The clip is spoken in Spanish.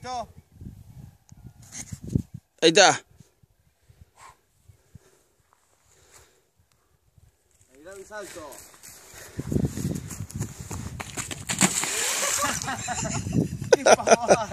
¿Listo? Ahí está. El gran salto. ¡Qué pavada!